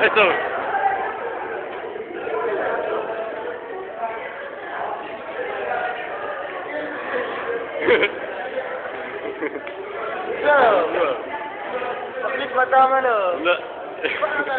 Ito. So, paklit mata man oh. Wala. Paano